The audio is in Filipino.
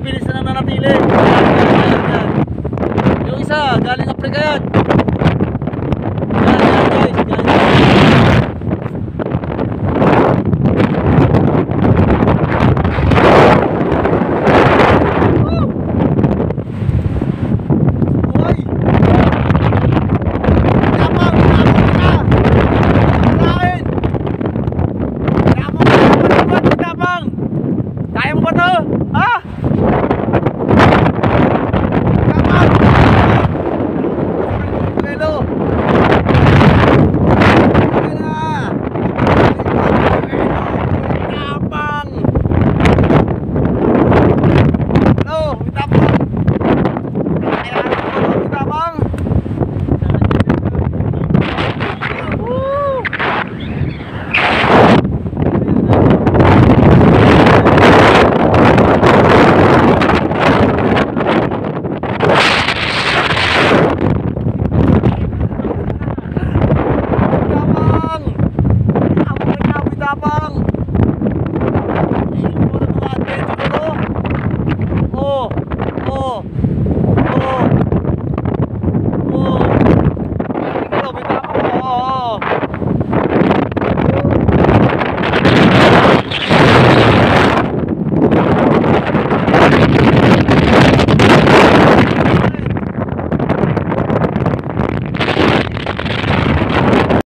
Pilipinas na nanatili. Yan, yan, yan. Yung isa, galing Africa yan. Yan, yan guys. Yan, yan. Kaya mo ba to?